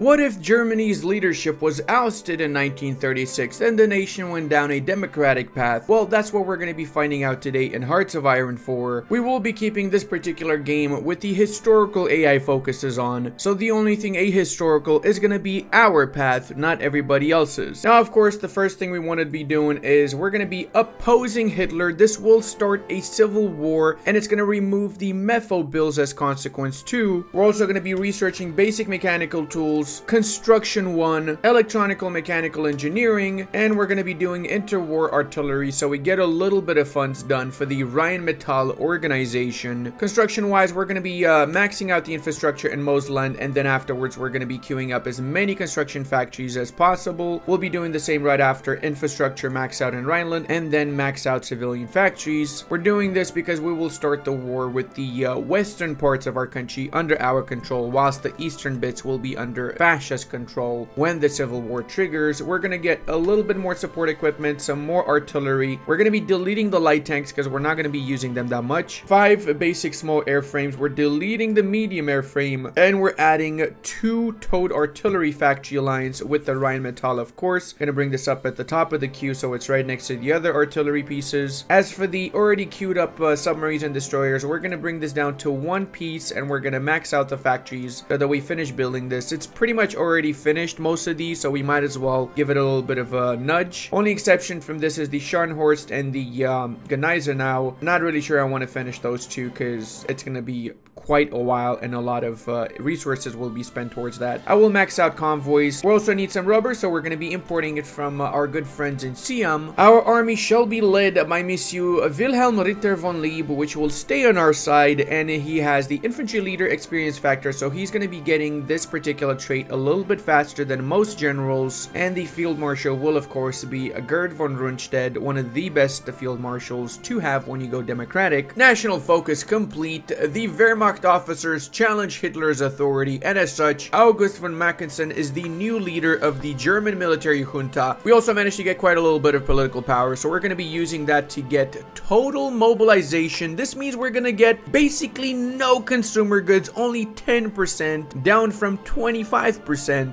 What if Germany's leadership was ousted in 1936 and the nation went down a democratic path? Well, that's what we're going to be finding out today in Hearts of Iron 4. We will be keeping this particular game with the historical AI focuses on, so the only thing ahistorical is going to be our path, not everybody else's. Now, of course, the first thing we want to be doing is we're going to be opposing Hitler. This will start a civil war, and it's going to remove the Mefo bills as consequence too. We're also going to be researching basic mechanical tools, construction one, electronical mechanical engineering, and we're going to be doing interwar artillery so we get a little bit of funds done for the Rheinmetall organization. Construction wise, we're going to be uh, maxing out the infrastructure in Mosland, and then afterwards we're going to be queuing up as many construction factories as possible. We'll be doing the same right after infrastructure max out in Rhineland, and then max out civilian factories. We're doing this because we will start the war with the uh, western parts of our country under our control, whilst the eastern bits will be under fascist control when the civil war triggers. We're going to get a little bit more support equipment, some more artillery. We're going to be deleting the light tanks because we're not going to be using them that much. Five basic small airframes. We're deleting the medium airframe, and we're adding two towed artillery factory lines with the Rheinmetall, of course. Going to bring this up at the top of the queue so it's right next to the other artillery pieces. As for the already queued up uh, submarines and destroyers, we're going to bring this down to one piece and we're going to max out the factories so that we finish building this. It's pretty much already finished, most of these, so we might as well give it a little bit of a nudge. Only exception from this is the Scharnhorst and the um, Gneisenau. Not really sure I want to finish those two because it's going to be quite a while and a lot of uh, resources will be spent towards that. I will max out convoys. We also need some rubber, so we're going to be importing it from uh, our good friends in Siam. Our army shall be led by Monsieur Wilhelm Ritter von Leeb, which will stay on our side, and he has the infantry leader experience factor, so he's going to be getting this particular trait a little bit faster than most generals, and the field marshal will of course be Gerd von Rundstedt, one of the best field marshals to have when you go democratic. National focus complete. The Wehrmacht officers challenge Hitler's authority, and as such, August von Mackensen is the new leader of the German military junta. We also managed to get quite a little bit of political power, so we're going to be using that to get total mobilization. This means we're going to get basically no consumer goods, only 10%, down from 25%.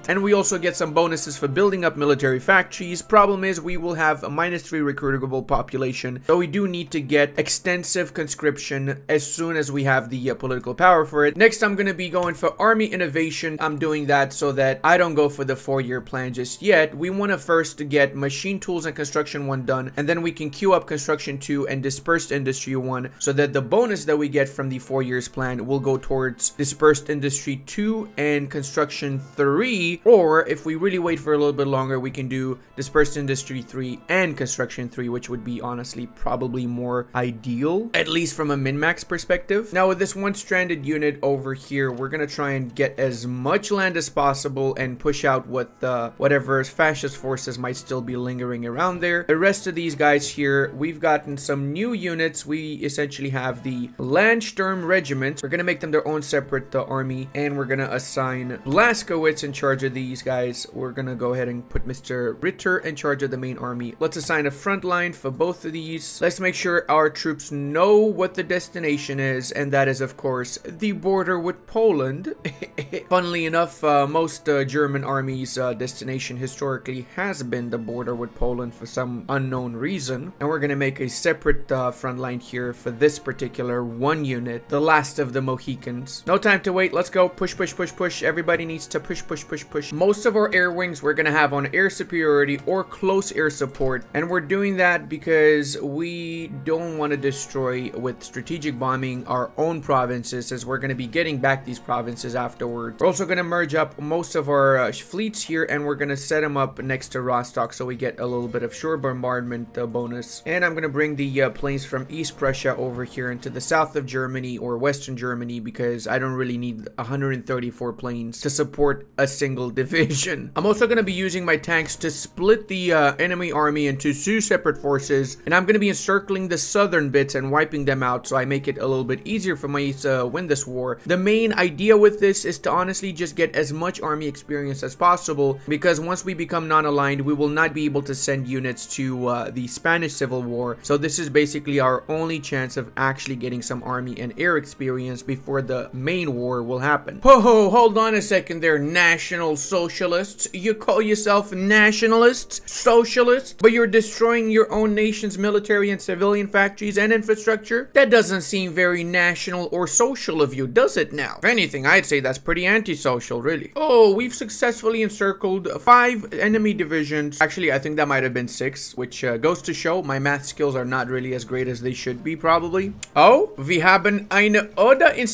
And we also get some bonuses for building up military factories. Problem is, we will have a minus 3 recruitable population, so we do need to get extensive conscription as soon as we have the uh, political power for it. Next, I'm going to be going for army innovation. I'm doing that so that I don't go for the four-year plan just yet. We want to first get machine tools and construction 1 done, and then we can queue up construction 2 and dispersed industry 1 so that the bonus that we get from the four years plan will go towards dispersed industry 2 and construction 3. Or if we really wait for a little bit longer, we can do dispersed industry 3 and construction 3, which would be honestly probably more ideal, at least from a min-max perspective. Now with this one stranded unit over here, we're gonna try and get as much land as possible and push out what the whatever fascist forces might still be lingering around there. The rest of these guys here, we've gotten some new units. We essentially have the Landsturm Regiment. We're gonna make them their own separate army, and we're gonna assign Blaskowitz in charge of these guys. We're gonna go ahead and put Mr. Ritter in charge of the main army. Let's assign a front line for both of these. Let's make sure our troops know what the destination is, and that is, of course, the border with Poland. Funnily enough, uh, most uh, German armies' uh, destination historically has been the border with Poland for some unknown reason. And we're gonna make a separate uh, front line here for this particular one unit, the last of the Mohicans. No time to wait, let's go. Push, push, push, push. Everybody needs to push, push, push, push. Most of our air wings we're gonna have on air superiority or close air support. And we're doing that because we don't want to destroy with strategic bombing our own provinces as we're going to be getting back these provinces afterwards. We're also going to merge up most of our uh, fleets here and we're going to set them up next to Rostock so we get a little bit of shore bombardment uh, bonus. And I'm going to bring the uh, planes from East Prussia over here into the south of Germany or Western Germany because I don't really need 134 planes to support a single division. I'm also going to be using my tanks to split the uh, enemy army into two separate forces and I'm going to be encircling the southern bits and wiping them out so I make it a little bit easier for me to win this war. The main idea with this is to honestly just get as much army experience as possible because once we become non-aligned we will not be able to send units to uh, the Spanish Civil War so this is basically our only chance of actually getting some army and air experience before the main war will happen. Ho ho, hold on a second there are national socialists. You call yourself nationalists, socialists, but you're destroying your own nation's military and civilian factories and infrastructure? That doesn't seem very national or social of you, does it now? If anything, I'd say that's pretty antisocial, really. Oh, we've successfully encircled five enemy divisions. Actually, I think that might have been six, which uh, goes to show my math skills are not really as great as they should be, probably. Oh, we haben eine Oder in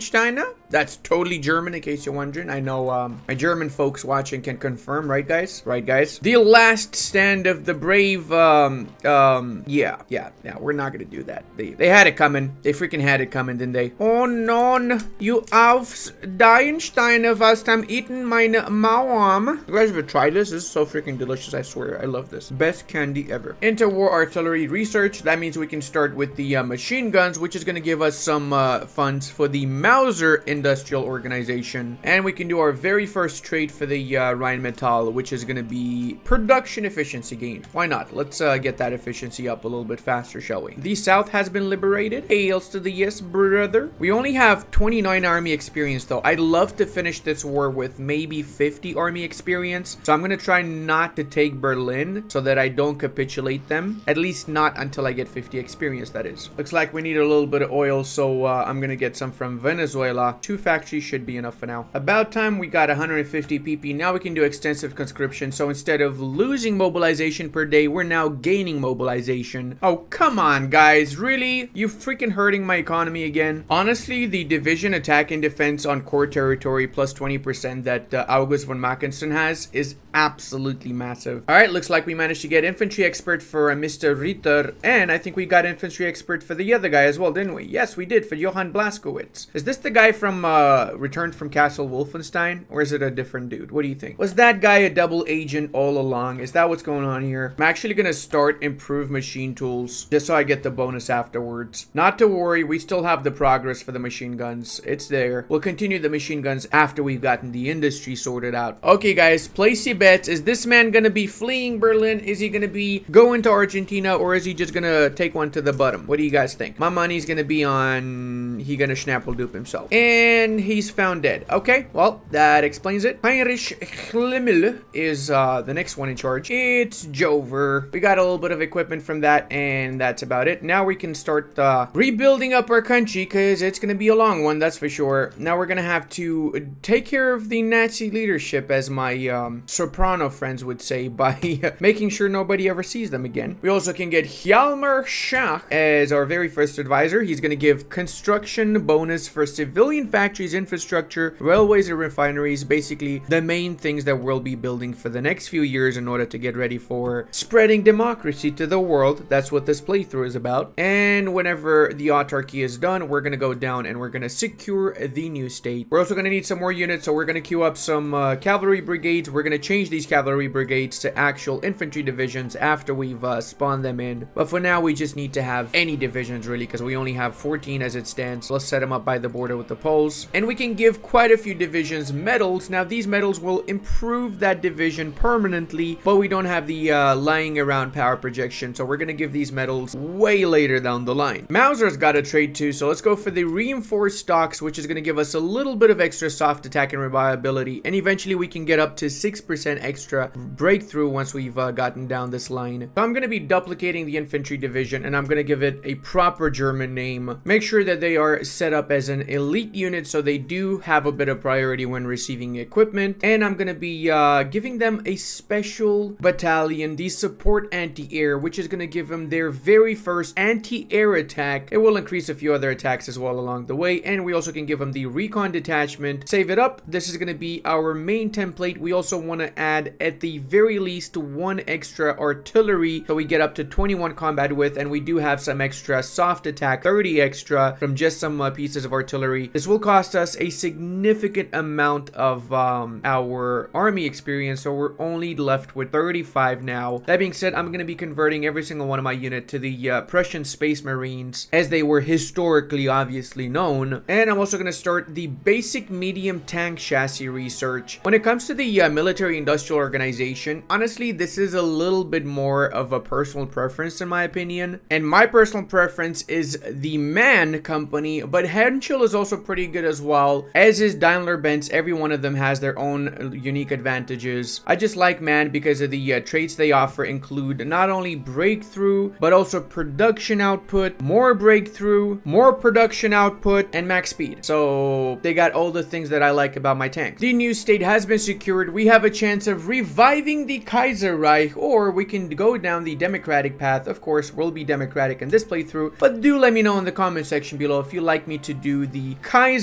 Steiner. That's totally German, in case you're wondering. I know um, my German folks watching can confirm, right, guys? Right, guys? The last stand of the brave, um, um, yeah, yeah, yeah, we're not gonna do that. They, they had it coming. They freaking had it coming, didn't they? Oh, non, you aufs Deinsteine was am eaten meine Mauam. You guys ever tried this? This is so freaking delicious, I swear. I love this. Best candy ever. Interwar artillery research. That means we can start with the uh, machine guns, which is gonna give us some uh, funds for the Mauser in industrial organization. And we can do our very first trade for the uh, Rheinmetall, which is going to be production efficiency gain. Why not? Let's uh, get that efficiency up a little bit faster, shall we? The South has been liberated. Hails to the yes, brother. We only have 29 army experience, though. I'd love to finish this war with maybe 50 army experience. So I'm going to try not to take Berlin so that I don't capitulate them. At least not until I get 50 experience, that is. Looks like we need a little bit of oil, so uh, I'm going to get some from Venezuela. Two factories should be enough for now. About time we got 150 PP. Now we can do extensive conscription. So instead of losing mobilization per day, we're now gaining mobilization. Oh, come on, guys. Really? You freaking hurting my economy again? Honestly, the division attack and defense on core territory plus 20% that uh, August von Mackensen has is absolutely massive. All right, looks like we managed to get infantry expert for uh, Mr. Ritter. And I think we got infantry expert for the other guy as well, didn't we? Yes, we did for Johann Blaskowitz. Is this the guy from uh, Returned from Castle Wolfenstein, or is it a different dude? What do you think? Was that guy a double agent all along? Is that what's going on here? I'm actually gonna start improve machine tools just so I get the bonus afterwards. Not to worry, we still have the progress for the machine guns. It's there. We'll continue the machine guns after we've gotten the industry sorted out. Okay, guys, place your bets. Is this man gonna be fleeing Berlin? Is he gonna be going to Argentina, or is he just gonna take one to the bottom? What do you guys think? My money's gonna be on he gonna schnapple dupe himself. And and he's found dead. Okay, well, that explains it. Heinrich Schlimmel is uh, the next one in charge. It's Jover. We got a little bit of equipment from that, and that's about it. Now we can start uh, rebuilding up our country, because it's going to be a long one, that's for sure. Now we're going to have to take care of the Nazi leadership, as my um, soprano friends would say, by making sure nobody ever sees them again. We also can get Hjalmar Schacht as our very first advisor. He's going to give construction bonus for civilian factories, infrastructure, railways, and refineries, basically the main things that we'll be building for the next few years in order to get ready for spreading democracy to the world. That's what this playthrough is about. And whenever the autarky is done, we're going to go down and we're going to secure the new state. We're also going to need some more units, so we're going to queue up some uh, cavalry brigades. We're going to change these cavalry brigades to actual infantry divisions after we've uh, spawned them in. But for now, we just need to have any divisions, really, because we only have 14 as it stands. Let's set them up by the border with the Poles and we can give quite a few divisions medals. Now, these medals will improve that division permanently, but we don't have the uh, lying around power projection, so we're going to give these medals way later down the line. Mauser's got a trade too, so let's go for the reinforced stocks, which is going to give us a little bit of extra soft attack and reliability, and eventually we can get up to 6% extra breakthrough once we've uh, gotten down this line. So I'm going to be duplicating the infantry division, and I'm going to give it a proper German name. Make sure that they are set up as an elite unit so they do have a bit of priority when receiving equipment. And I'm gonna be uh, giving them a special battalion, the support anti-air, which is gonna give them their very first anti-air attack. It will increase a few other attacks as well along the way, and we also can give them the recon detachment. Save it up. This is gonna be our main template. We also want to add at the very least one extra artillery, so we get up to 21 combat with, and we do have some extra soft attack, 30 extra from just some uh, pieces of artillery. This will cost us a significant amount of um, our army experience, so we're only left with 35 now. That being said, I'm going to be converting every single one of my unit to the uh, Prussian Space Marines, as they were historically obviously known. And I'm also going to start the basic medium tank chassis research. When it comes to the uh, military-industrial organization, honestly, this is a little bit more of a personal preference in my opinion. And my personal preference is the MAN company, but Henschel is also pretty good as well. As is Daimler-Benz, every one of them has their own unique advantages. I just like MAN because of the uh, traits they offer include not only breakthrough, but also production output, more breakthrough, more production output, and max speed. So they got all the things that I like about my tank. The new state has been secured. We have a chance of reviving the Kaiserreich, or we can go down the democratic path. Of course, we'll be democratic in this playthrough, but do let me know in the comment section below if you'd like me to do the Kaiser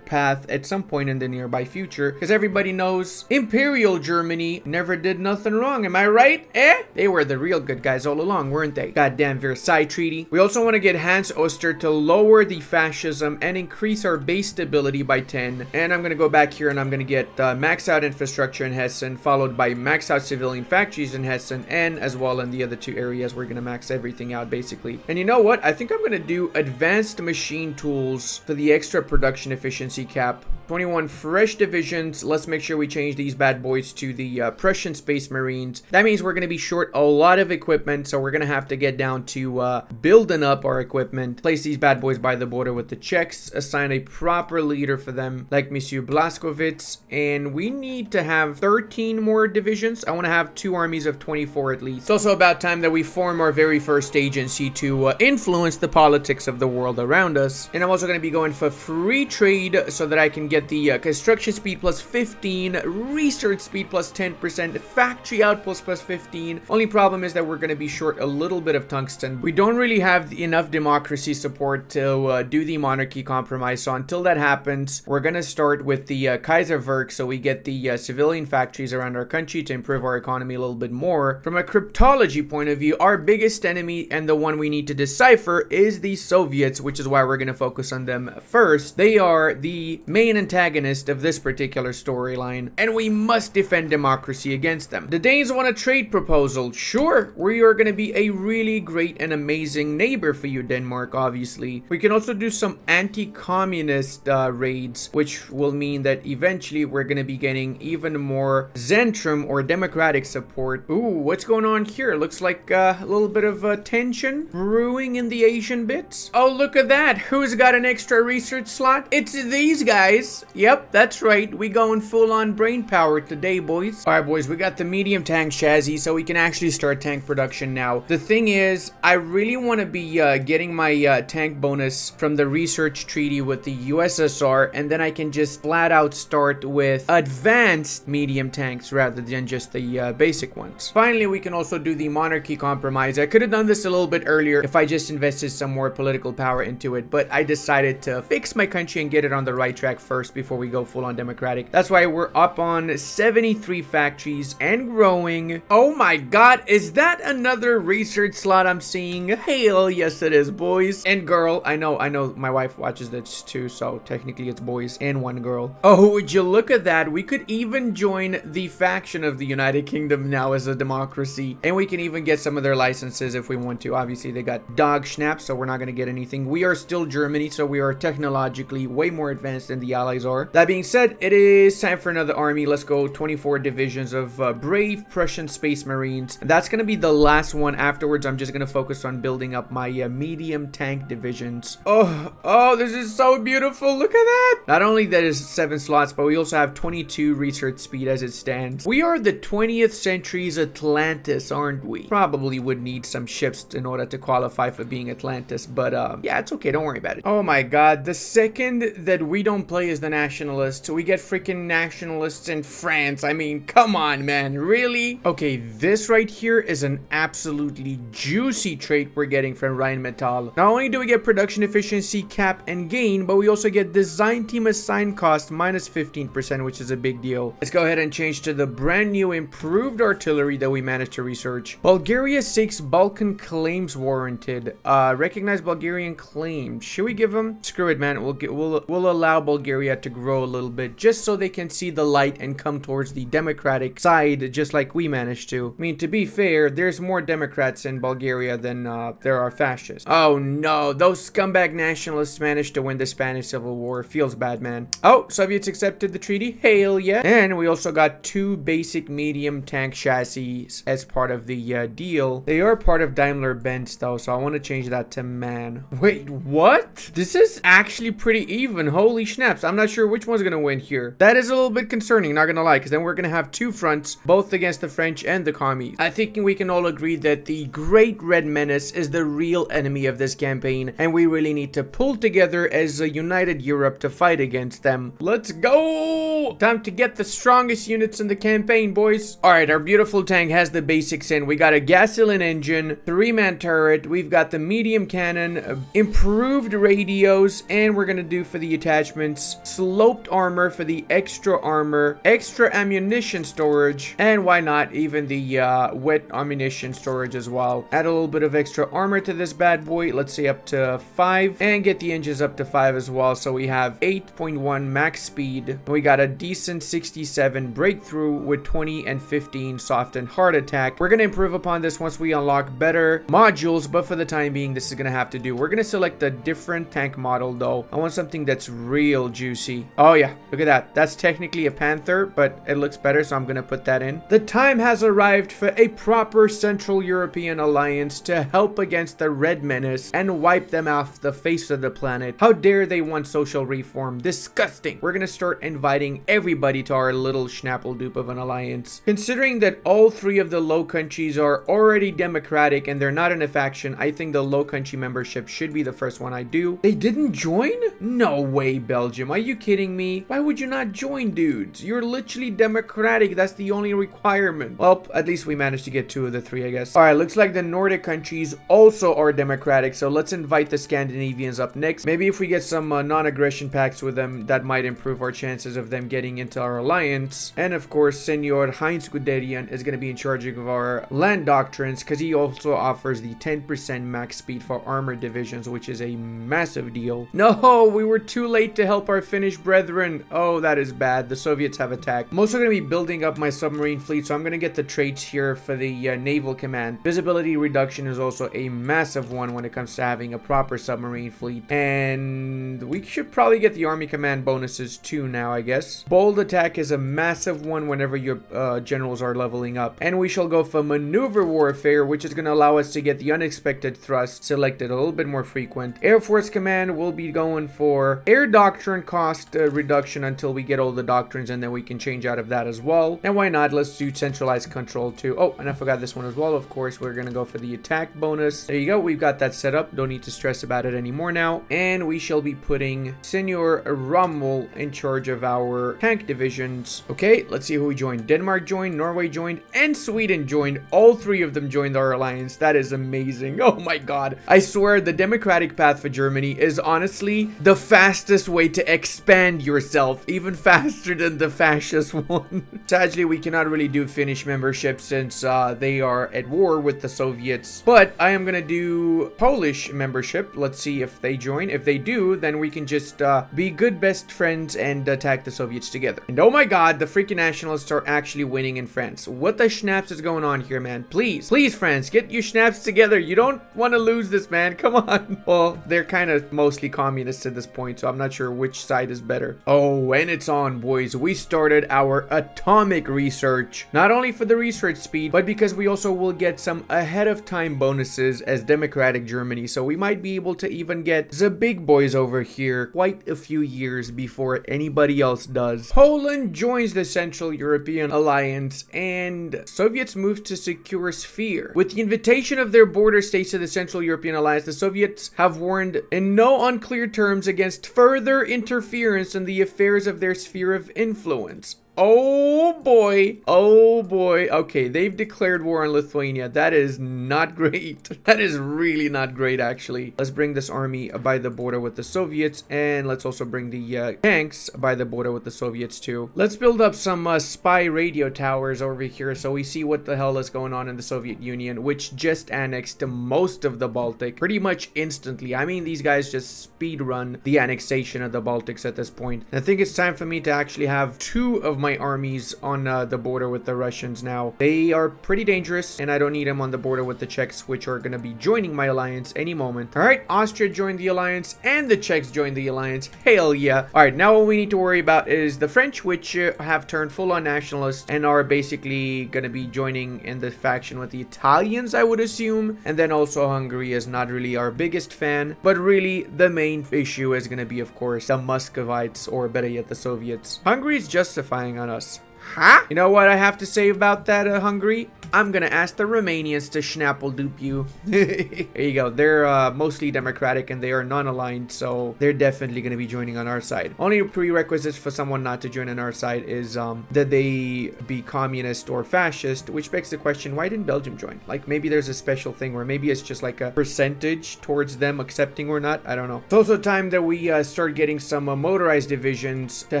path at some point in the nearby future, because everybody knows Imperial Germany never did nothing wrong. Am I right? Eh? They were the real good guys all along, weren't they? Goddamn Versailles Treaty. We also want to get Hans Oster to lower the fascism and increase our base stability by 10. And I'm going to go back here and I'm going to get uh, max out infrastructure in Hessen, followed by max out civilian factories in Hessen, and as well in the other two areas, we're going to max everything out basically. And you know what? I think I'm going to do advanced machine tools for the extra production efficiency cap 21 fresh divisions. Let's make sure we change these bad boys to the uh, Prussian Space Marines. That means we're going to be short a lot of equipment, so we're going to have to get down to uh, building up our equipment. Place these bad boys by the border with the Czechs. Assign a proper leader for them, like Monsieur Blaskowitz. And we need to have 13 more divisions. I want to have two armies of 24 at least. It's also about time that we form our very first agency to uh, influence the politics of the world around us. And I'm also going to be going for free trade so that I can get the uh, construction speed plus 15, research speed plus 10%, factory output plus 15. Only problem is that we're going to be short a little bit of tungsten. We don't really have enough democracy support to uh, do the monarchy compromise. So until that happens, we're going to start with the uh, Kaiserwerk so we get the uh, civilian factories around our country to improve our economy a little bit more. From a cryptology point of view, our biggest enemy and the one we need to decipher is the Soviets, which is why we're going to focus on them first. They are the main antagonist of this particular storyline, and we must defend democracy against them. The Danes want a trade proposal. Sure, we are going to be a really great and amazing neighbor for you, Denmark, obviously. We can also do some anti-communist uh, raids, which will mean that eventually we're going to be getting even more Zentrum or democratic support. Ooh, what's going on here? Looks like uh, a little bit of uh, tension brewing in the Asian bits. Oh, look at that. Who's got an extra research slot? It's these guys. Yep, that's right. We going full on brain power today, boys. All right, boys, we got the medium tank chassis, so we can actually start tank production now. The thing is, I really want to be uh, getting my uh, tank bonus from the research treaty with the USSR, and then I can just flat out start with advanced medium tanks rather than just the uh, basic ones. Finally, we can also do the monarchy compromise. I could have done this a little bit earlier if I just invested some more political power into it, but I decided to fix my country and get it on the right track first before we go full on democratic. That's why we're up on 73 factories and growing. Oh my god, is that another research slot I'm seeing? Hell yes it is, boys. And girl, I know, I know my wife watches this too, so technically it's boys and one girl. Oh, would you look at that? We could even join the faction of the United Kingdom now as a democracy. And we can even get some of their licenses if we want to. Obviously, they got dog schnapp, so we're not going to get anything. We are still Germany, so we are technologically way more advanced than the Allies are. That being said, it is time for another army. Let's go 24 divisions of uh, brave Prussian Space Marines. And that's going to be the last one. Afterwards, I'm just going to focus on building up my uh, medium tank divisions. Oh, oh, this is so beautiful. Look at that. Not only that is seven slots, but we also have 22 research speed as it stands. We are the 20th century's Atlantis, aren't we? Probably would need some ships in order to qualify for being Atlantis, but um, yeah, it's okay. Don't worry about it. Oh my god, the second that we don't play as the nationalists. We get freaking nationalists in France. I mean, come on, man. Really? Okay, this right here is an absolutely juicy trait we're getting from Rheinmetall. Not only do we get production efficiency cap and gain, but we also get design team assigned cost minus 15%, which is a big deal. Let's go ahead and change to the brand new improved artillery that we managed to research. Bulgaria seeks Balkan claims warranted. Uh, recognize Bulgarian claims. Should we give them? Screw it, man. We'll, get, we'll, we'll allow Bulgaria to grow a little bit just so they can see the light and come towards the democratic side just like we managed to. I mean, to be fair, there's more Democrats in Bulgaria than uh, there are fascists. Oh no, those scumbag nationalists managed to win the Spanish Civil War. Feels bad, man. Oh, Soviets accepted the treaty. Hail yeah. And we also got two basic medium tank chassis as part of the uh, deal. They are part of Daimler-Benz though, so I want to change that to MAN. Wait, what? This is actually pretty even. Holy snaps. I'm not sure which one's going to win here. That is a little bit concerning, not going to lie, because then we're going to have two fronts, both against the French and the commies. I think we can all agree that the Great Red Menace is the real enemy of this campaign, and we really need to pull together as a united Europe to fight against them. Let's go! Time to get the strongest units in the campaign, boys. Alright, our beautiful tank has the basics in. We got a gasoline engine, three-man turret, we've got the medium cannon, improved radios, and we're gonna do for the attachments, sloped armor for the extra armor, extra ammunition storage, and why not even the uh, wet ammunition storage as well. Add a little bit of extra armor to this bad boy, let's say up to 5, and get the engines up to 5 as well, so we have 8.1 max speed. We got a decent 67 breakthrough with 20 and 15 soft and hard attack. We're gonna improve upon this once we unlock better modules, but for the time being, this is gonna have to do. We're gonna select a different tank model though. I want something that's real juicy. Oh yeah, look at that. That's technically a Panther, but it looks better, so I'm gonna put that in. The time has arrived for a proper Central European alliance to help against the Red Menace and wipe them off the face of the planet. How dare they want social reform? Disgusting. We're gonna start inviting everybody to our little schnappledoop of an alliance. Considering that all three of the Low Countries are already democratic and they're not in a faction, I think the Low Country membership should be the first one I do. They didn't join? No way, Belgium. Are you kidding me? Why would you not join, dudes? You're literally democratic. That's the only requirement. Well, at least we managed to get two of the three, I guess. All right, looks like the Nordic countries also are democratic, so let's invite the Scandinavians up next. Maybe if we get some uh, non-aggression pacts with them, that might improve our chances of them getting into our alliance. And of course, Senor Heinz Guderian is going to be in charge of our land doctrines because he also offers the 10% max speed for armor divisions, which is a massive deal. No, we were too late to help our Finnish brethren. Oh, that is bad. The Soviets have attacked. I'm also going to be building up my submarine fleet, so I'm going to get the traits here for the uh, naval command. Visibility reduction is also a massive one when it comes to having a proper submarine fleet. And we should probably get the army command bonuses too now, I guess. Bold attack is a massive one whenever your uh, generals are leveling up. And we shall go for maneuver warfare, which is going to allow us to get the unexpected thrust selected a little bit more frequent. Air Force Command will be going for air doctrine cost uh, reduction until we get all the doctrines and then we can change out of that as well. And why not? Let's do centralized control too. Oh, and I forgot this one as well. Of course, we're going to go for the attack bonus. There you go. We've got that set up. Don't need to stress about it anymore now. And we shall be putting Senor Rommel in charge of our tank divisions. Okay, let's see who we joined. Denmark joined, Norway joined, and Sweden joined. All three of them joined our alliance. That is amazing. Oh my god. I swear the democratic path for Germany is honestly the fastest way to expand yourself, even faster than the fascist one. Sadly, we cannot really do Finnish membership since uh, they are at war with the Soviets. But I am gonna do Polish membership. Let's see if they join. If they do, then we can just uh, be good best friends and attack the Soviets together. And oh my god, the freaking nationalists are actually winning in France. What the schnapps is going on here, man? Please, please, France, get your schnapps together. You don't want to lose this, man. Come on. Well, they're kind of mostly communists at this point, so I'm not sure which side is better. Oh, and it's on, boys. We started our atomic research. Not only for the research speed, but because we also will get some ahead of time bonuses as democratic Germany. So we might be able to even get the big boys over here quite a few years before anybody else does. Poland joins the Central European Alliance and Soviets move to secure sphere. With the invitation of their border states to the Central European Alliance, the Soviets have warned in no unclear terms against further interference in the affairs of their sphere of influence. Oh boy. Oh boy. Okay, they've declared war on Lithuania. That is not great. That is really not great, actually. Let's bring this army by the border with the Soviets, and let's also bring the uh, tanks by the border with the Soviets, too. Let's build up some uh, spy radio towers over here so we see what the hell is going on in the Soviet Union, which just annexed most of the Baltic pretty much instantly. I mean, these guys just speed run the annexation of the Baltics at this point. I think it's time for me to actually have two of my my armies on uh, the border with the Russians now. They are pretty dangerous, and I don't need them on the border with the Czechs, which are going to be joining my alliance any moment. All right, Austria joined the alliance, and the Czechs joined the alliance. Hell yeah. All right, now what we need to worry about is the French, which uh, have turned full-on nationalist and are basically going to be joining in the faction with the Italians, I would assume. And then also Hungary is not really our biggest fan, but really the main issue is going to be, of course, the Muscovites, or better yet, the Soviets. Hungary is justifying on us. Huh? You know what I have to say about that, uh, Hungary? I'm gonna ask the Romanians to schnapple dupe you. there you go. They're uh, mostly democratic and they are non-aligned, so they're definitely gonna be joining on our side. Only prerequisites for someone not to join on our side is um, that they be communist or fascist, which begs the question, why didn't Belgium join? Like maybe there's a special thing where maybe it's just like a percentage towards them accepting or not. I don't know. It's also time that we uh, start getting some uh, motorized divisions to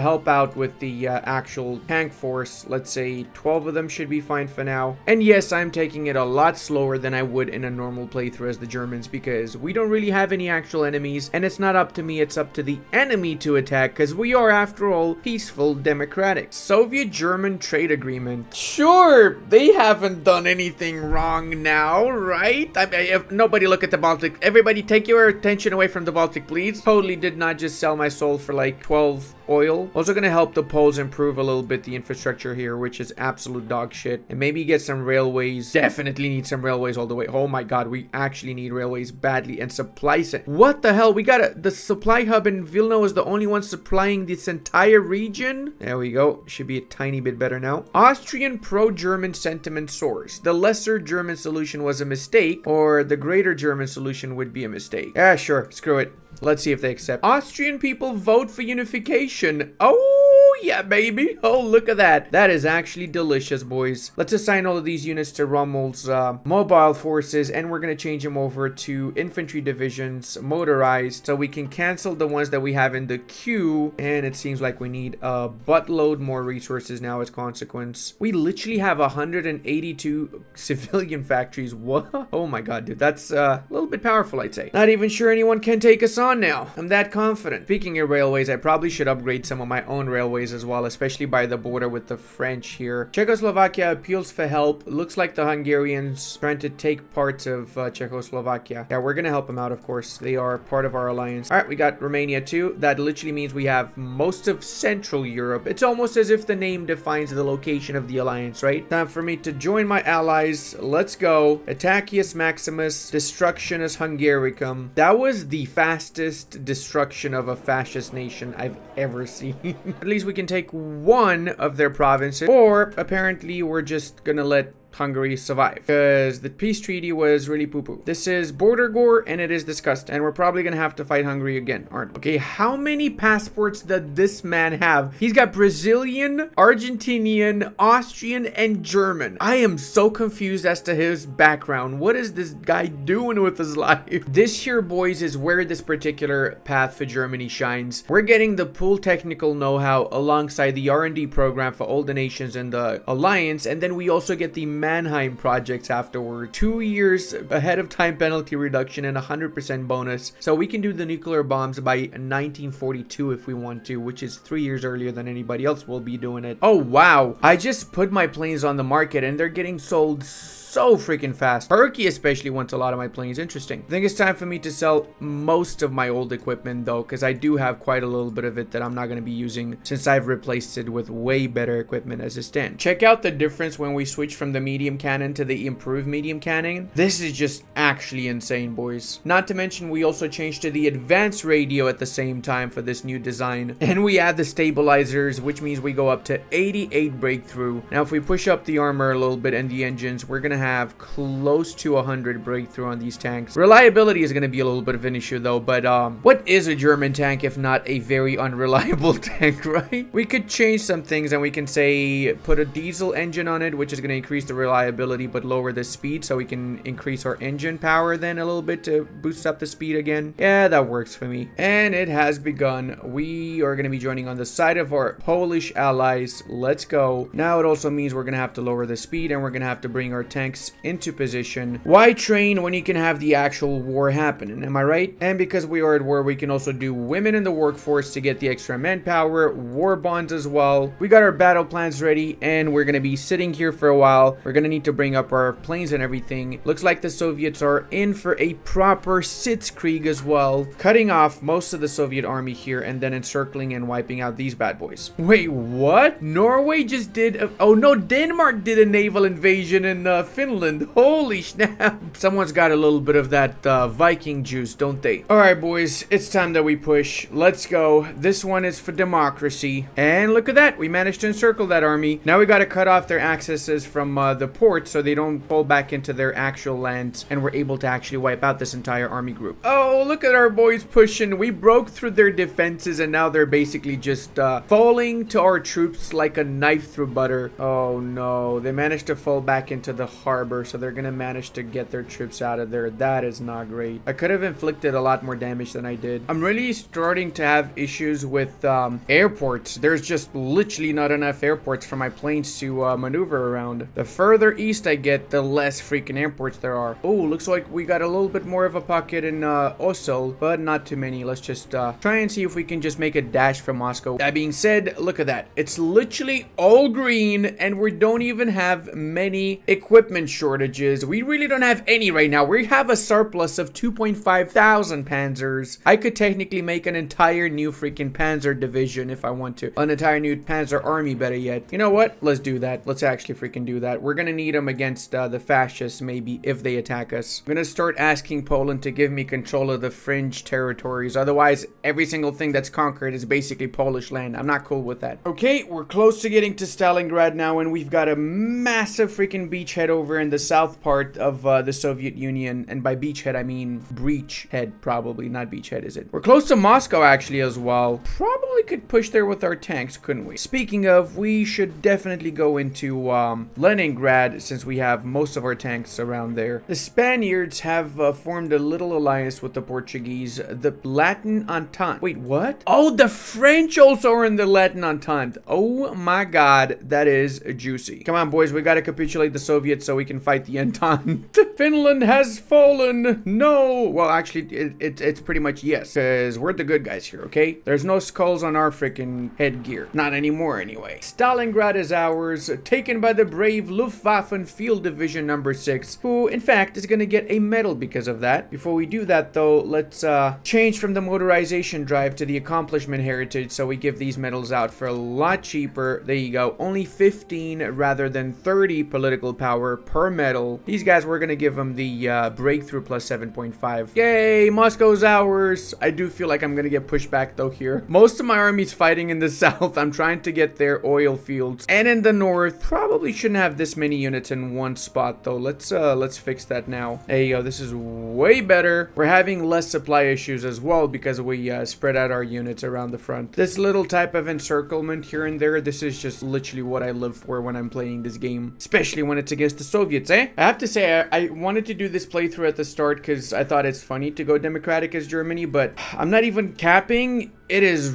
help out with the uh, actual tank force. Let's say 12 of them should be fine for now. And yes, I'm taking it a lot slower than I would in a normal playthrough as the Germans because we don't really have any actual enemies and it's not up to me, it's up to the enemy to attack because we are, after all, peaceful democratic. Soviet-German trade agreement. Sure, they haven't done anything wrong now, right? I if nobody look at the Baltic. Everybody take your attention away from the Baltic, please. Totally did not just sell my soul for like 12 oil. Also to help the Poles improve a little bit the infrastructure here, which is absolute dog shit. And maybe get some railways. Definitely need some railways all the way. Oh my god, we actually need railways badly. And supply set. What the hell? We got a, the supply hub in Vilna was the only one supplying this entire region. There we go. Should be a tiny bit better now. Austrian pro-German sentiment source. The lesser German solution was a mistake, or the greater German solution would be a mistake. Yeah, sure. Screw it. Let's see if they accept. Austrian people vote for unification. Oh, yeah, baby. Oh, look at that. That is actually delicious, boys. Let's assign all of these units to Rommel's uh, mobile forces, and we're going to change them over to infantry divisions, motorized, so we can cancel the ones that we have in the queue. And it seems like we need a buttload more resources now as consequence. We literally have 182 civilian factories. What? Oh my god, dude. That's uh, a little bit powerful, I'd say. Not even sure anyone can take us on on now. I'm that confident. Speaking of railways, I probably should upgrade some of my own railways as well, especially by the border with the French here. Czechoslovakia appeals for help. Looks like the Hungarians trying to take parts of uh, Czechoslovakia. Yeah, we're gonna help them out, of course. They are part of our alliance. All right, we got Romania too. That literally means we have most of Central Europe. It's almost as if the name defines the location of the alliance, right? Time for me to join my allies. Let's go. Attackius Maximus, Destructionis Hungaricum. That was the fastest fastest destruction of a fascist nation I've ever seen. At least we can take one of their provinces. Or apparently we're just gonna let Hungary survive because the peace treaty was really poo-poo. This is border gore and it is disgusting and we're probably gonna have to fight Hungary again, aren't we? Okay, how many passports does this man have? He's got Brazilian, Argentinian, Austrian, and German. I am so confused as to his background. What is this guy doing with his life? This here, boys, is where this particular path for Germany shines. We're getting the pool technical know-how alongside the R&D program for all the nations in the alliance and then we also get the Mannheim projects afterward. Two years ahead of time penalty reduction and 100% bonus. So we can do the nuclear bombs by 1942 if we want to, which is three years earlier than anybody else will be doing it. Oh, wow. I just put my planes on the market and they're getting sold so freaking fast. Turkey especially wants a lot of my planes. Interesting. I think it's time for me to sell most of my old equipment though, because I do have quite a little bit of it that I'm not going to be using since I've replaced it with way better equipment as it stands. Check out the difference when we switch from the medium cannon to the improved medium cannon. This is just actually insane, boys. Not to mention, we also changed to the advanced radio at the same time for this new design. And we add the stabilizers, which means we go up to 88 breakthrough. Now, if we push up the armor a little bit and the engines, we're going to have close to 100 breakthrough on these tanks. Reliability is going to be a little bit of an issue though, but um, what is a German tank if not a very unreliable tank, right? We could change some things and we can say put a diesel engine on it, which is going to increase the reliability but lower the speed so we can increase our engine power then a little bit to boost up the speed again. Yeah, that works for me. And it has begun. We are going to be joining on the side of our Polish allies. Let's go. Now it also means we're going to have to lower the speed and we're going to have to bring our tank tanks into position. Why train when you can have the actual war happening? Am I right? And because we are at war, we can also do women in the workforce to get the extra manpower, war bonds as well. We got our battle plans ready and we're going to be sitting here for a while. We're going to need to bring up our planes and everything. Looks like the Soviets are in for a proper Sitzkrieg as well, cutting off most of the Soviet army here and then encircling and wiping out these bad boys. Wait, what? Norway just did, a, oh no, Denmark did a naval invasion in uh, Finland. Holy snap. Someone's got a little bit of that uh, Viking juice, don't they? All right, boys, it's time that we push. Let's go. This one is for democracy. And look at that. We managed to encircle that army. Now we got to cut off their accesses from uh, the port so they don't fall back into their actual lands and we're able to actually wipe out this entire army group. Oh, look at our boys pushing. We broke through their defenses and now they're basically just uh, falling to our troops like a knife through butter. Oh no, they managed to fall back into the harbor so they're gonna manage to get their troops out of there. That is not great. I could have inflicted a lot more damage than I did. I'm really starting to have issues with um, airports. There's just literally not enough airports for my planes to uh, maneuver around. The further east I get, the less freaking airports there are. Oh, looks like we got a little bit more of a pocket in uh, Oslo, but not too many. Let's just uh, try and see if we can just make a dash from Moscow. That being said, look at that. It's literally all green and we don't even have many equipment shortages. We really don't have any right now. We have a surplus of 2.5 thousand panzers. I could technically make an entire new freaking panzer division if I want to. An entire new panzer army, better yet. You know what? Let's do that. Let's actually freaking do that. We're gonna need them against uh, the fascists, maybe, if they attack us. I'm gonna start asking Poland to give me control of the fringe territories. Otherwise, every single thing that's conquered is basically Polish land. I'm not cool with that. Okay, we're close to getting to Stalingrad now, and we've got a massive freaking beachhead over in the south part of uh, the Soviet Union. And by beachhead, I mean breach head, probably. Not beachhead, is it? We're close to Moscow, actually, as well. Probably could push there with our tanks, couldn't we? Speaking of, we should definitely go into um, Leningrad, since we have most of our tanks around there. The Spaniards have uh, formed a little alliance with the Portuguese, the Latin Entente. Wait, what? Oh, the French also are in the Latin Entente. Oh my god, that is juicy. Come on, boys, we gotta capitulate the Soviets so we can fight the Entente. Finland has fallen. No. Well, actually, it, it, it's pretty much yes, because we're the good guys here, okay? There's no skulls on our freaking headgear. Not anymore, anyway. Stalingrad is ours, taken by the brave Luftwaffen Field Division number 6, who, in fact, is gonna get a medal because of that. Before we do that, though, let's uh, change from the motorization drive to the accomplishment heritage so we give these medals out for a lot cheaper. There you go. Only 15 rather than 30 political power per medal. These guys, we're gonna give them the uh, breakthrough plus 7.5. Yay, Moscow's ours. I do feel like I'm gonna get pushed back though here. Most of my army's fighting in the south. I'm trying to get their oil fields. And in the north, probably shouldn't have this many units in one spot though. Let's uh let's fix that now. Hey, yo. This is way better. We're having less supply issues as well because we uh, spread out our units around the front. This little type of encirclement here and there, this is just literally what I live for when I'm playing this game. Especially when it's against the Soviets, eh? I have to say, I, I wanted to do this playthrough at the start because I thought it's funny to go democratic as Germany, but I'm not even capping. It is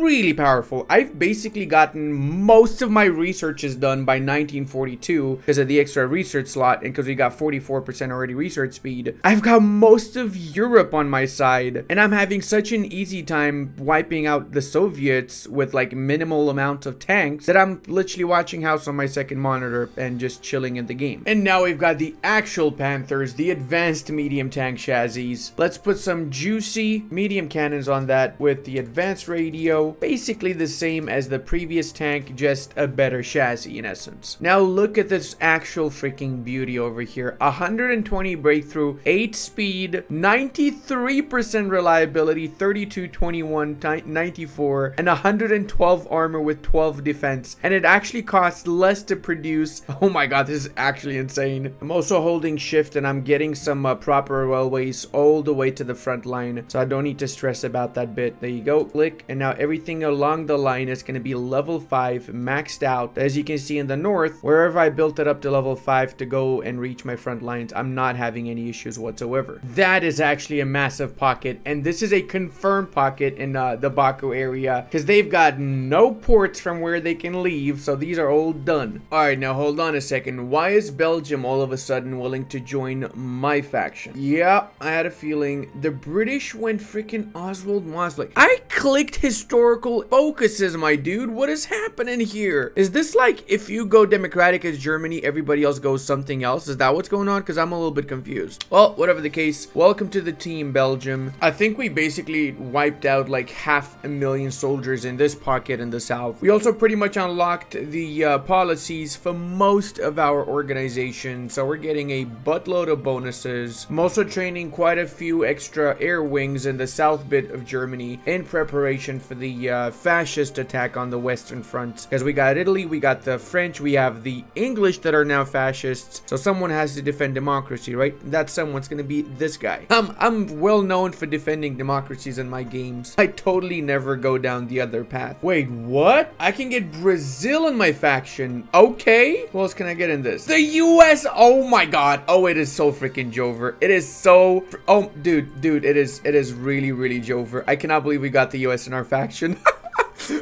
really powerful. I've basically gotten most of my researches done by 1942 because of the extra research slot and because we got 44% already research speed. I've got most of Europe on my side and I'm having such an easy time wiping out the Soviets with like minimal amounts of tanks that I'm literally watching House on my second monitor and just chilling in the game. And now we've got the actual Panthers, the advanced medium tank chassis. Let's put some juicy medium cannons on that with the advanced radio basically the same as the previous tank, just a better chassis in essence. Now look at this actual freaking beauty over here. 120 breakthrough, 8 speed, 93% reliability, 32, 21, 94, and 112 armor with 12 defense. And it actually costs less to produce. Oh my god, this is actually insane. I'm also holding shift and I'm getting some uh, proper railways all the way to the front line. So I don't need to stress about that bit. There you go. Click, and now everything along the line is going to be level 5 maxed out. As you can see in the north, wherever I built it up to level 5 to go and reach my front lines, I'm not having any issues whatsoever. That is actually a massive pocket, and this is a confirmed pocket in uh, the Baku area, because they've got no ports from where they can leave, so these are all done. Alright, now hold on a second. Why is Belgium all of a sudden willing to join my faction? Yeah, I had a feeling. The British went freaking Oswald Mosley. I clicked historical focuses, my dude. What is happening here? Is this like if you go democratic as Germany, everybody else goes something else? Is that what's going on? Because I'm a little bit confused. Well, whatever the case, welcome to the team, Belgium. I think we basically wiped out like half a million soldiers in this pocket in the south. We also pretty much unlocked the uh, policies for most of our organization, so we're getting a buttload of bonuses. I'm also training quite a few extra air wings in the south bit of Germany in preparation for the uh, fascist attack on the western front. Because we got Italy, we got the French, we have the English that are now fascists, so someone has to defend democracy, right? That someone's gonna be this guy. Um, I'm well known for defending democracies in my games. I totally never go down the other path. Wait, what? I can get Brazil in my faction. Okay. What else can I get in this? The US. Oh my god. Oh, it is so freaking Jover. It is so. Oh, dude, dude, it is. It is really, really Jover. I cannot believe we got the US in our faction.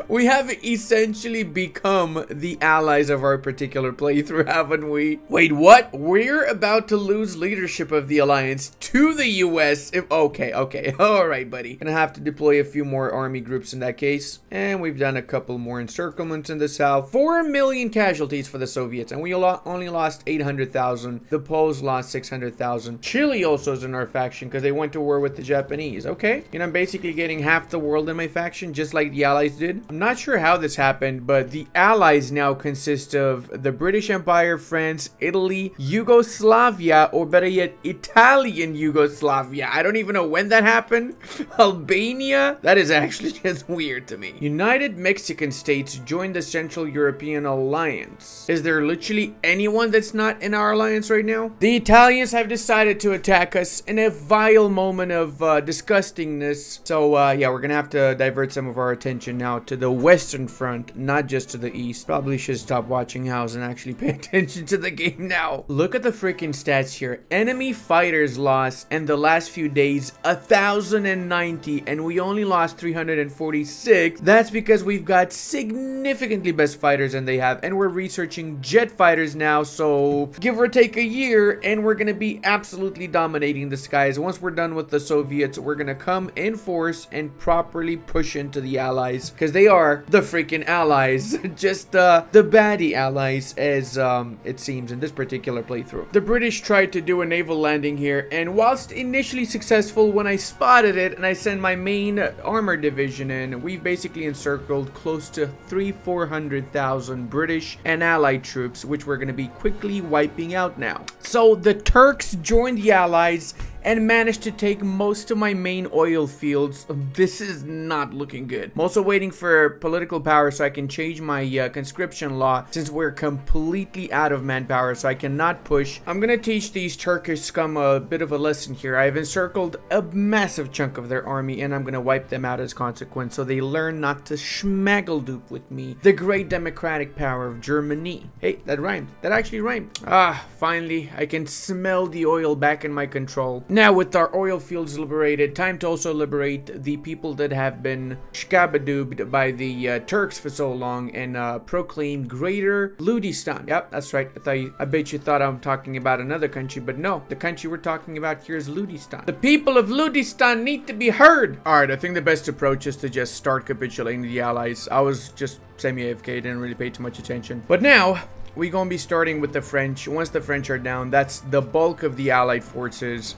we have essentially become the allies of our particular playthrough, haven't we? Wait, what? We're about to lose leadership of the alliance to the US. If okay, okay, all right, buddy. Gonna have to deploy a few more army groups in that case, and we've done a couple more encirclements in the south. Four million casualties for the Soviets, and we only lost 800,000. The Poles lost 600,000. Chile also is in our faction because they went to war with the Japanese. Okay, and I'm basically getting half the world in my faction, just like the Allies did. I'm not sure how this happened, but the Allies now consist of the British Empire, France, Italy, Yugoslavia, or better yet, Italian Yugoslavia. I don't even know when that happened. Albania? That is actually just weird to me. United Mexican States joined the Central European Alliance. Is there literally anyone that's not in our alliance right now? The Italians have decided to attack us in a vile moment of uh, disgustingness. So, uh, yeah, we're gonna have to divert some of our attention now to the western front, not just to the east. Probably should stop watching House and actually pay attention to the game now. Look at the freaking stats here. Enemy fighters lost in the last few days 1,090 and we only lost 346. That's because we've got significantly best fighters than they have and we're researching jet fighters now so give or take a year and we're gonna be absolutely dominating the skies. Once we're done with the Soviets, we're gonna come in force and properly push into the Allies because they are the freaking allies. Just uh, the baddie allies, as um, it seems in this particular playthrough. The British tried to do a naval landing here, and whilst initially successful when I spotted it and I sent my main armor division in, we've basically encircled close to three, four hundred thousand British and Allied troops, which we're going to be quickly wiping out now. So the Turks joined the Allies and managed to take most of my main oil fields. This is not looking good. I'm also waiting for political power so I can change my uh, conscription law since we're completely out of manpower so I cannot push. I'm gonna teach these Turkish scum a bit of a lesson here. I've encircled a massive chunk of their army and I'm gonna wipe them out as consequence so they learn not to schmaggledoop with me. The great democratic power of Germany. Hey, that rhymed. That actually rhymed. Ah, finally, I can smell the oil back in my control. Now, with our oil fields liberated, time to also liberate the people that have been shkabadoobed by the uh, Turks for so long and uh, proclaim Greater Ludistan. Yep, that's right. I thought you, I bet you thought I'm talking about another country, but no, the country we're talking about here is Ludistan. The people of Ludistan need to be heard. All right, I think the best approach is to just start capitulating the Allies. I was just semi-AFK, didn't really pay too much attention. But now, we're gonna be starting with the French. Once the French are down, that's the bulk of the Allied forces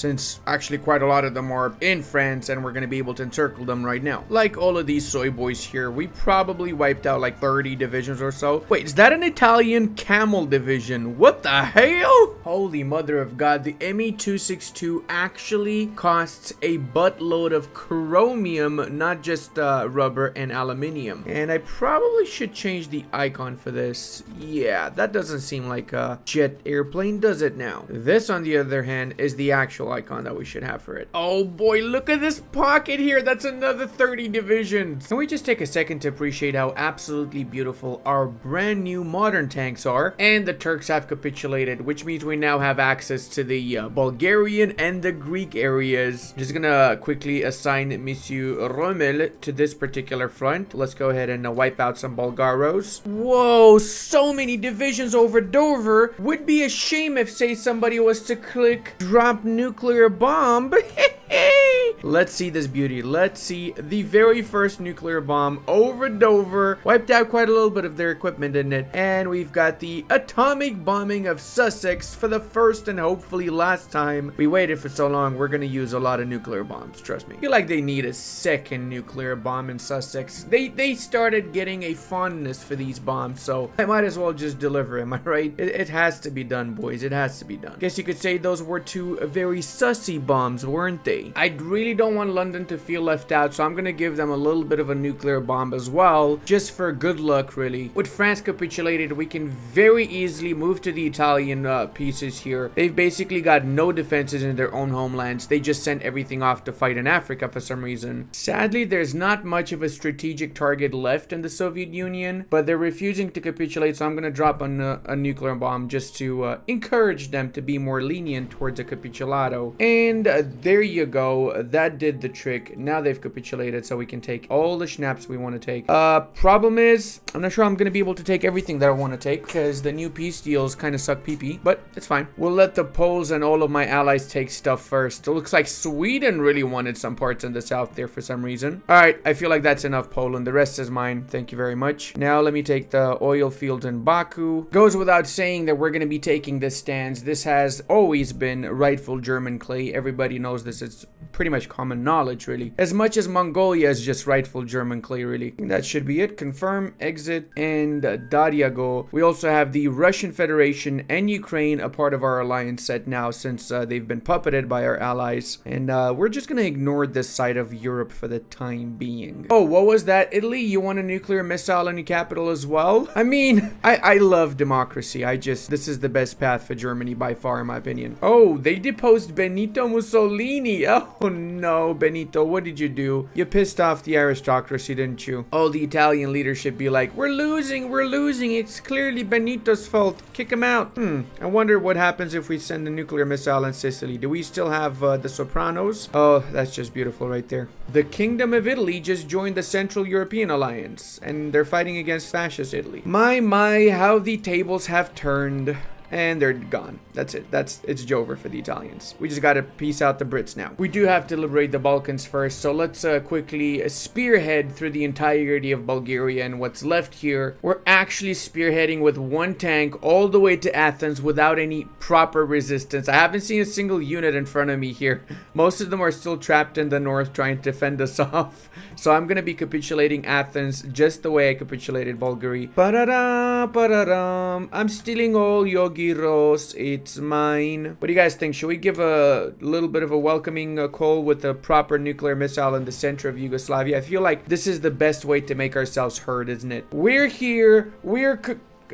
since actually quite a lot of them are in France and we're going to be able to encircle them right now. Like all of these soy boys here, we probably wiped out like 30 divisions or so. Wait, is that an Italian camel division? What the hell? Holy mother of God, the ME262 actually costs a buttload of chromium, not just uh, rubber and aluminium. And I probably should change the icon for this. Yeah, that doesn't seem like a jet airplane, does it now? This, on the other hand, is the actual little icon that we should have for it. Oh boy, look at this pocket here. That's another 30 divisions. Can we just take a second to appreciate how absolutely beautiful our brand new modern tanks are? And the Turks have capitulated, which means we now have access to the uh, Bulgarian and the Greek areas. Just gonna quickly assign Monsieur Rommel to this particular front. Let's go ahead and uh, wipe out some Bulgaros. Whoa, so many divisions over Dover. Would be a shame if, say, somebody was to click drop nuclear bomb. Let's see this beauty. Let's see the very first nuclear bomb over Dover. Wiped out quite a little bit of their equipment in it. And we've got the atomic bombing of Sussex for the first and hopefully last time. We waited for so long, we're gonna use a lot of nuclear bombs, trust me. I feel like they need a second nuclear bomb in Sussex. They they started getting a fondness for these bombs, so I might as well just deliver, am I right? It, it has to be done, boys. It has to be done. Guess you could say those were two very sussy bombs, weren't they? I really don't want London to feel left out, so I'm gonna give them a little bit of a nuclear bomb as well, just for good luck, really. With France capitulated, we can very easily move to the Italian uh, pieces here. They've basically got no defenses in their own homelands. They just sent everything off to fight in Africa for some reason. Sadly, there's not much of a strategic target left in the Soviet Union, but they're refusing to capitulate, so I'm gonna drop a, nuclear bomb just to uh, encourage them to be more lenient towards a capitulato. And uh, there you go. That did the trick. Now they've capitulated, so we can take all the schnapps we want to take. Uh, problem is, I'm not sure I'm gonna be able to take everything that I want to take, because the new peace deals kind of suck pee-pee, but it's fine. We'll let the Poles and all of my allies take stuff first. It looks like Sweden really wanted some parts in the south there for some reason. All right, I feel like that's enough Poland. The rest is mine. Thank you very much. Now let me take the oil field in Baku. Goes without saying that we're going to be taking this stance. This has always been rightful German clay. Everybody knows this. It's pretty much common knowledge, really. As much as Mongolia is just rightful German clay, really. That should be it. Confirm, exit, and uh, Dadiago. We also have the Russian Federation and Ukraine a part of our alliance set now since uh, they've been puppeted by our allies. And uh, we're just going to ignore this side of Europe for the time being. Oh, what was that? Italy, you want a nuclear missile in your capital as well? I mean, I, I love democracy. I just, this is the best path for Germany by far, in my opinion. Oh, they deposed Benito Mussolini. Oh no, Benito, what did you do? You pissed off the aristocracy, didn't you? Oh, the Italian leadership be like, we're losing, we're losing. It's clearly Benito's fault. Kick him out. Hmm, I wonder what happens if we send a nuclear missile in Sicily. Do we still have uh, the Sopranos? Oh, that's just beautiful right there. The Kingdom of Italy just joined the Central European Alliance, and they're fighting against fascist Italy. My, my, how the tables have turned and they're gone. That's it. That's it's over for the Italians. We just gotta piece out the Brits now. We do have to liberate the Balkans first, so let's uh, quickly spearhead through the entirety of Bulgaria and what's left here. We're actually spearheading with one tank all the way to Athens without any proper resistance. I haven't seen a single unit in front of me here. Most of them are still trapped in the north trying to defend us off. So I'm gonna be capitulating Athens just the way I capitulated Bulgaria. Ba-da-da, ba-da-dum. I'm stealing all It's mine. What do you guys think? Should we give a little bit of a welcoming uh, call with a proper nuclear missile in the center of Yugoslavia? I feel like this is the best way to make ourselves heard, isn't it? We're here. We're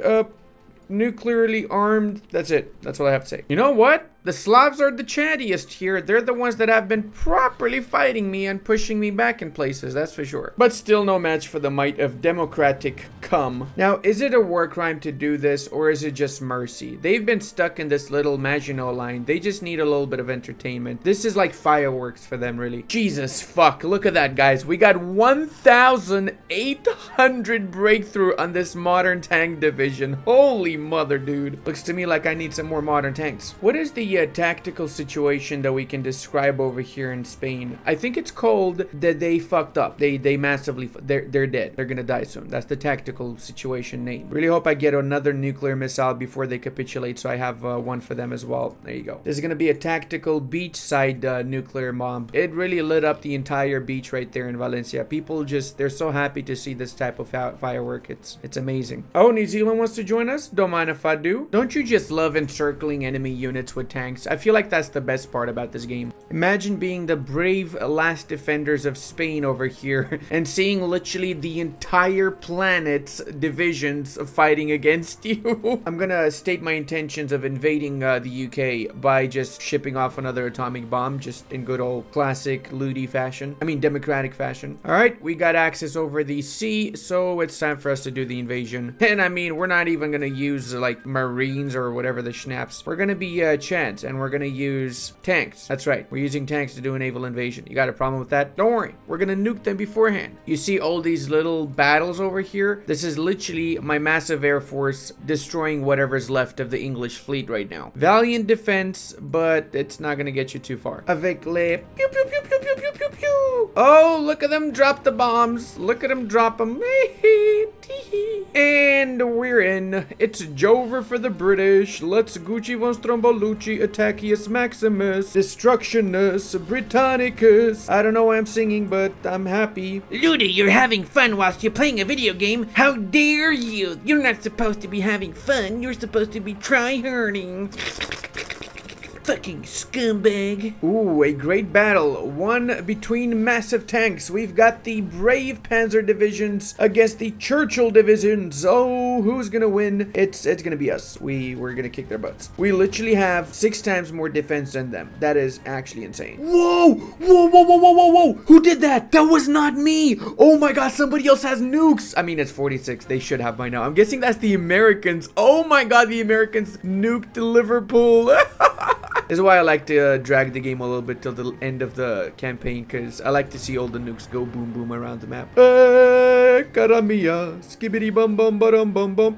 uh, nuclearly armed. That's it. That's all I have to say. You know what? The Slavs are the chattiest here. They're the ones that have been properly fighting me and pushing me back in places, that's for sure. But still no match for the might of democratic cum. Now, is it a war crime to do this, or is it just mercy? They've been stuck in this little Maginot line. They just need a little bit of entertainment. This is like fireworks for them, really. Jesus fuck, look at that, guys. We got 1,800 breakthrough on this modern tank division. Holy mother, dude. Looks to me like I need some more modern tanks. What is the uh, tactical situation that we can describe over here in Spain. I think it's called that they fucked up. They they massively they're they're dead. They're gonna die soon. That's the tactical situation name. Really hope I get another nuclear missile before they capitulate, so I have uh, one for them as well. There you go. This is gonna be a tactical beachside uh, nuclear bomb. It really lit up the entire beach right there in Valencia. People just they're so happy to see this type of firework. It's it's amazing. Oh, New Zealand wants to join us. Don't mind if I do. Don't you just love encircling enemy units with tanks? I feel like that's the best part about this game. Imagine being the brave last defenders of Spain over here and seeing literally the entire planet's divisions fighting against you. I'm gonna state my intentions of invading uh, the UK by just shipping off another atomic bomb, just in good old classic Ludi fashion. I mean, democratic fashion. All right, we got access over the sea, so it's time for us to do the invasion. And I mean, we're not even gonna use like marines or whatever the schnaps. We're gonna be uh, and we're gonna use tanks. That's right, we're using tanks to do a naval invasion. You got a problem with that? Don't worry, we're gonna nuke them beforehand. You see all these little battles over here? This is literally my massive air force destroying whatever's left of the English fleet right now. Valiant defense, but it's not gonna get you too far. Avec les pew pew pew pew pew pew pew pew. Oh, look at them drop the bombs. Look at them drop them. and we're in. It's Jover for the British. Let's Gucci von Strombolucci, Attackius Maximus, Destructionus, Britannicus. I don't know why I'm singing, but I'm happy. Ludi, you're having fun whilst you're playing a video game. How dare you? You're not supposed to be having fun. You're supposed to be try-harding. Fucking scumbag. Ooh, a great battle. One between massive tanks. We've got the brave Panzer divisions against the Churchill divisions. Oh, who's gonna win? It's it's gonna be us. We we're gonna kick their butts. We literally have six times more defense than them. That is actually insane. Whoa! Whoa! Whoa! Whoa! Whoa! Whoa! Whoa! Who did that? That was not me. Oh my God! Somebody else has nukes. I mean, it's 46. They should have by now. I'm guessing that's the Americans. Oh my God! The Americans nuked Liverpool. This is why I like to uh, drag the game a little bit till the end of the campaign, because I like to see all the nukes go boom boom around the map. Skibbity bum bum bum bum bum,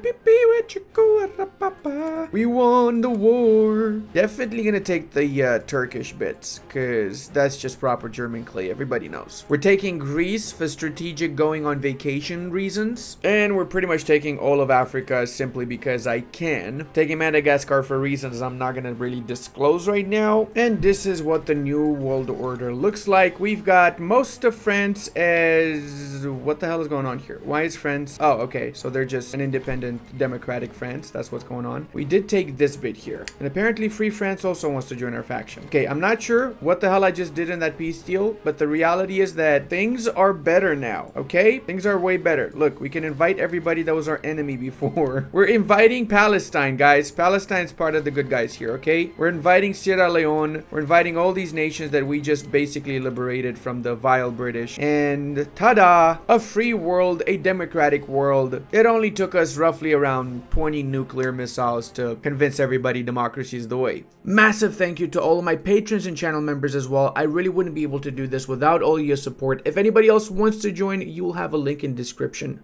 We won the war. Definitely gonna take the uh, Turkish bits, because that's just proper German clay, everybody knows. We're taking Greece for strategic going on vacation reasons, and we're pretty much taking all of Africa simply because I can. Taking Madagascar for reasons I'm not gonna really disclose right now. And this is what the new world order looks like. We've got most of France as... What the hell is going on here? Why is France... Oh, okay. So they're just an independent democratic France. What's going on. We did take this bit here. And apparently Free France also wants to join our faction. Okay, I'm not sure what the hell I just did in that peace deal. But the reality is that things are better now. Okay? Things are way better. Look, we can invite everybody that was our enemy before. We're inviting Palestine, guys. Palestine's part of the good guys here, okay? We're inviting Sierra Leone. We're inviting all these nations that we just basically liberated from the vile British. And ta-da! A free world, a democratic world. It only took us roughly around 20 nuclear missiles to convince everybody democracy is the way. Massive thank you to all of my patrons and channel members as well. I really wouldn't be able to do this without all your support. If anybody else wants to join, you will have a link in description.